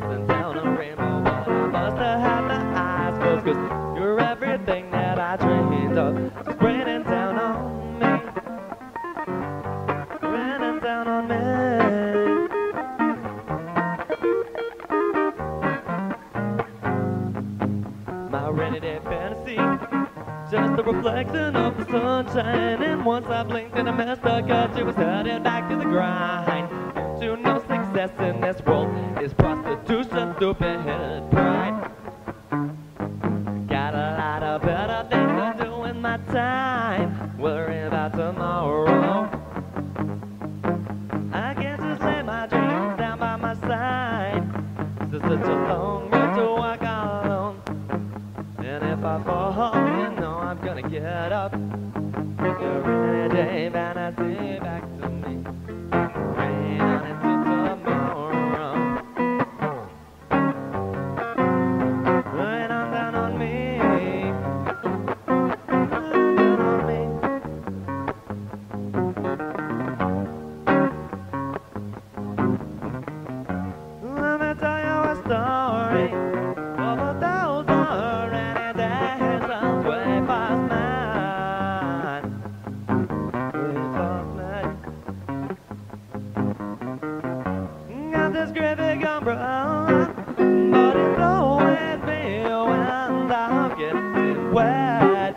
down a rainbow. But I must have had my eyes closed, cause you're everything that I dreamed of. Just raining down on me. Raining down on me. My rainy day fantasy. Just a reflection of the sunshine. And once I blinked and I messed up, got you was headed back to the grind. To no success in this world is probably stupid pride. Got a lot of better things to do with my time. Worry about tomorrow. I can't just lay my dreams down by my side. This is such a long road to walk alone. And if I fall, you know I'm gonna get up. Every day vanity back this great big umbrella, but it's always me when I'm getting wet.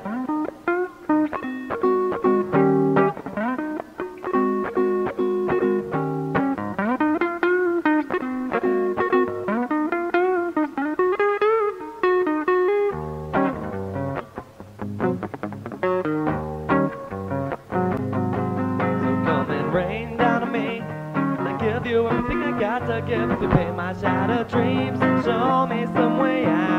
So come and rain give to pay my shattered dreams and show me some way out.